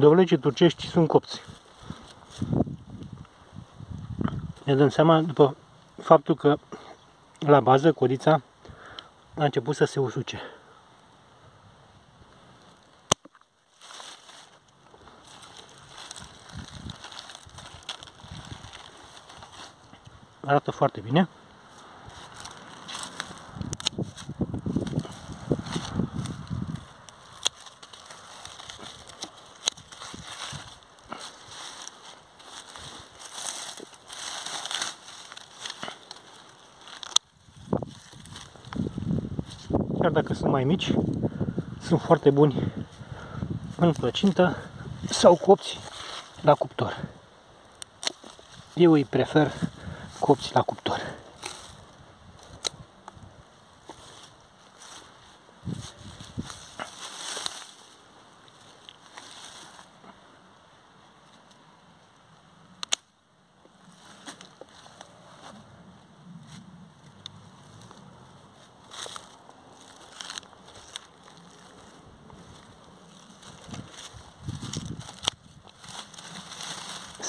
dovlecii turcești sunt copți. Ne dăm seama după faptul că la bază codița a început să se usuce. Arată foarte bine. Chiar dacă sunt mai mici, sunt foarte buni în plăcintă sau copți la cuptor. Eu îi prefer copți la cuptor.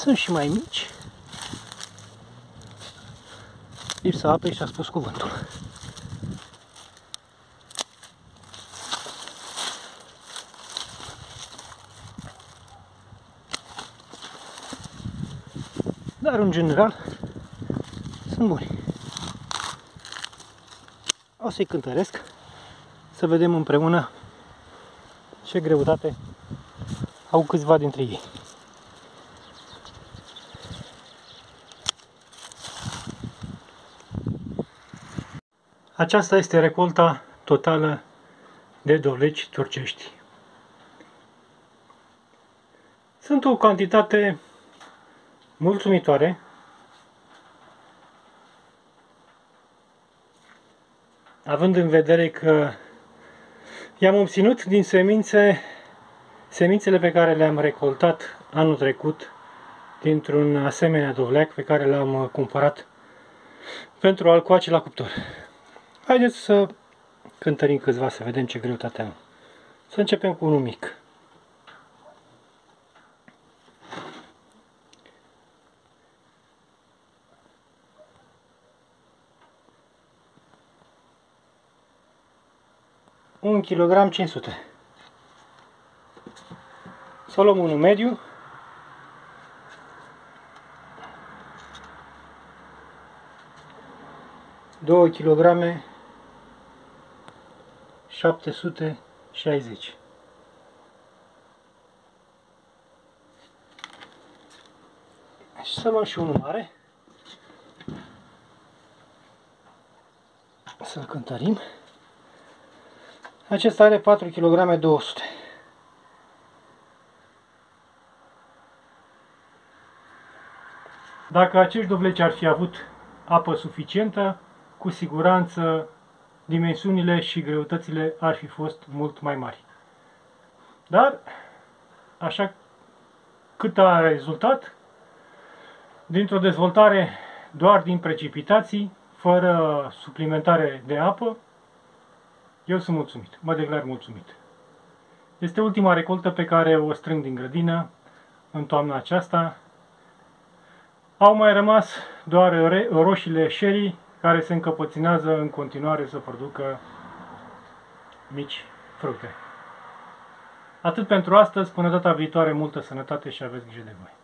Sunt și mai mici. Lipsa apei și a spus cuvântul. Dar, în general, sunt buni. O să-i cântăresc, să vedem împreună ce greutate au câțiva dintre ei. Aceasta este recolta totală de dovleci turcești. Sunt o cantitate mulțumitoare. Având în vedere că i-am obținut din semințe semințele pe care le-am recoltat anul trecut dintr-un asemenea dovleac pe care l-am cumpărat pentru a-l coace la cuptor. Haideți să cântărim câțiva să vedem ce greutate am. Să începem cu unul mic. Un kilogram 500. Să luăm unul mediu. Două kilograme 760. Și să luăm și unul mare. Să-l cântărim. Acesta are 4 kg 200. Dacă acești dovleci ar fi avut apă suficientă, cu siguranță dimensiunile și greutățile ar fi fost mult mai mari. Dar, așa cât a rezultat, dintr-o dezvoltare doar din precipitații, fără suplimentare de apă, eu sunt mulțumit, mă declar mulțumit. Este ultima recoltă pe care o strâng din grădină în toamna aceasta. Au mai rămas doar roșiile sherry care se încăpăținează în continuare să producă mici fructe. Atât pentru astăzi, până data viitoare, multă sănătate și aveți grijă de voi!